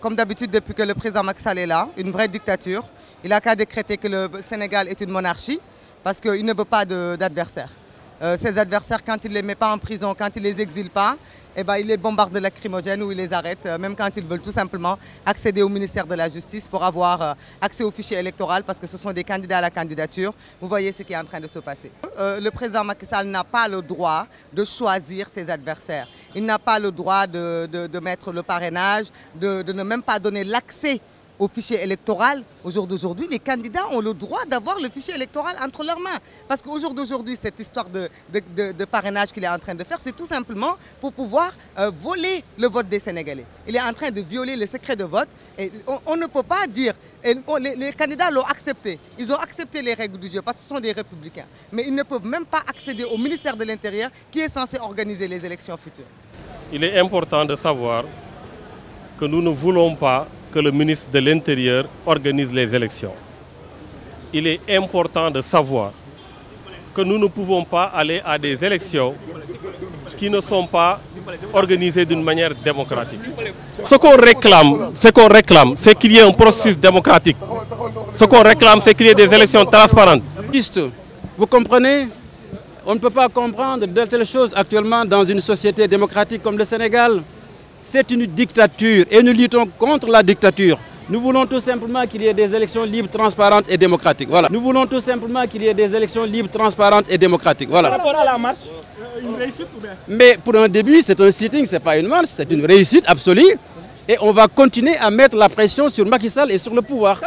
Comme d'habitude, depuis que le président Macky Sall est là, une vraie dictature. Il n'a qu'à décréter que le Sénégal est une monarchie parce qu'il ne veut pas d'adversaires. Euh, ses adversaires, quand il ne les met pas en prison, quand il ne les exile pas, eh ben, il les bombarde de lacrymogènes ou il les arrête, euh, même quand ils veulent tout simplement accéder au ministère de la Justice pour avoir euh, accès au fichier électoral parce que ce sont des candidats à la candidature. Vous voyez ce qui est en train de se passer. le président Macky Sall n'a pas le droit de choisir ses adversaires. Il n'a pas le droit de, mettre le parrainage, de ne même pas donner l'accès au fichier électoral. Au jour d'aujourd'hui, les candidats ont le droit d'avoir le fichier électoral entre leurs mains. Parce qu'au jour d'aujourd'hui, cette histoire de, de, parrainage qu'il est en train de faire, c'est tout simplement pour pouvoir euh, voler le vote des Sénégalais. Il est en train de violer le secret de vote. Et on, ne peut pas dire... Les, les, candidats l'ont accepté. Ils ont accepté les règles du jeu parce que ce sont des républicains. Mais ils ne peuvent même pas accéder au ministère de l'Intérieur qui est censé organiser les élections futures. Il est important de savoir que nous ne voulons pas que le ministre de l'Intérieur organise les élections. Il est important de savoir que nous ne pouvons pas aller à des élections qui ne sont pas organisées d'une manière démocratique. Ce qu'on réclame, qu'on réclame, c'est qu'il y ait un processus démocratique. Ce qu'on réclame, c'est qu'il y ait des élections transparentes. Juste, vous comprenez? On ne peut pas comprendre de telles choses actuellement dans une société démocratique comme le Sénégal. C'est une dictature et nous luttons contre la dictature. Nous voulons tout simplement qu'il y ait des élections libres, transparentes et démocratiques. Voilà. Nous voulons tout simplement qu'il y ait des élections libres, transparentes et démocratiques. Voilà. Par rapport à la marche, euh, une réussite ou bien? Mais pour un début, c'est un sitting, ce n'est pas une marche, c'est une réussite absolue. Et on va continuer à mettre la pression sur Macky Sall et sur le pouvoir.